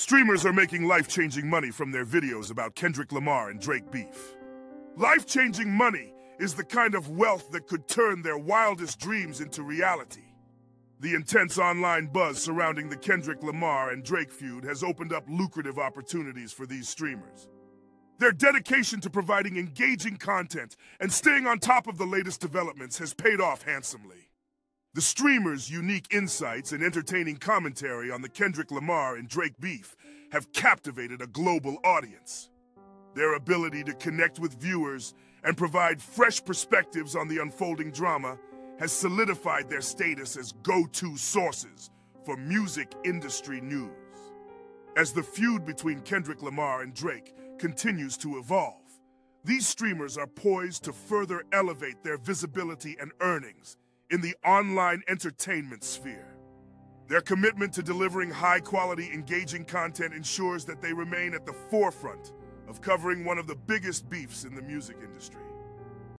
Streamers are making life-changing money from their videos about Kendrick Lamar and Drake beef. Life-changing money is the kind of wealth that could turn their wildest dreams into reality. The intense online buzz surrounding the Kendrick Lamar and Drake feud has opened up lucrative opportunities for these streamers. Their dedication to providing engaging content and staying on top of the latest developments has paid off handsomely. The streamers' unique insights and entertaining commentary on the Kendrick Lamar and Drake beef have captivated a global audience. Their ability to connect with viewers and provide fresh perspectives on the unfolding drama has solidified their status as go-to sources for music industry news. As the feud between Kendrick Lamar and Drake continues to evolve, these streamers are poised to further elevate their visibility and earnings in the online entertainment sphere. Their commitment to delivering high-quality, engaging content ensures that they remain at the forefront of covering one of the biggest beefs in the music industry.